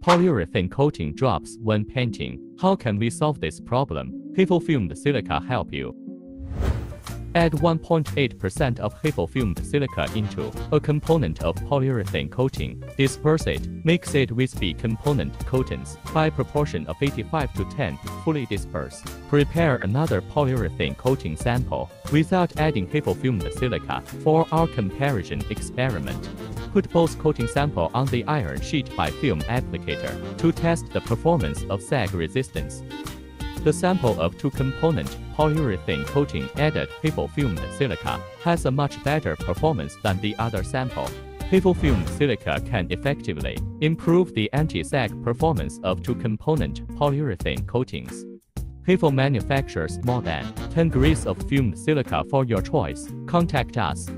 Polyurethane coating drops when painting. How can we solve this problem? HIFULL fumed silica help you. Add 1.8% of HIFULL fumed silica into a component of polyurethane coating. Disperse it. Mix it with B component coatings by proportion of 85 to 10. Fully disperse. Prepare another polyurethane coating sample without adding HIFULL fumed silica for our comparison experiment. Put both coating sample on the iron sheet by film applicator to test the performance of sag resistance. The sample of two-component polyurethane coating added HIFULL fumed silica has a much better performance than the other sample. HIFULL fumed silica can effectively improve the anti-sag performance of two-component polyurethane coatings. HIFULL manufactures more than 10 grades of fumed silica for your choice. Contact us.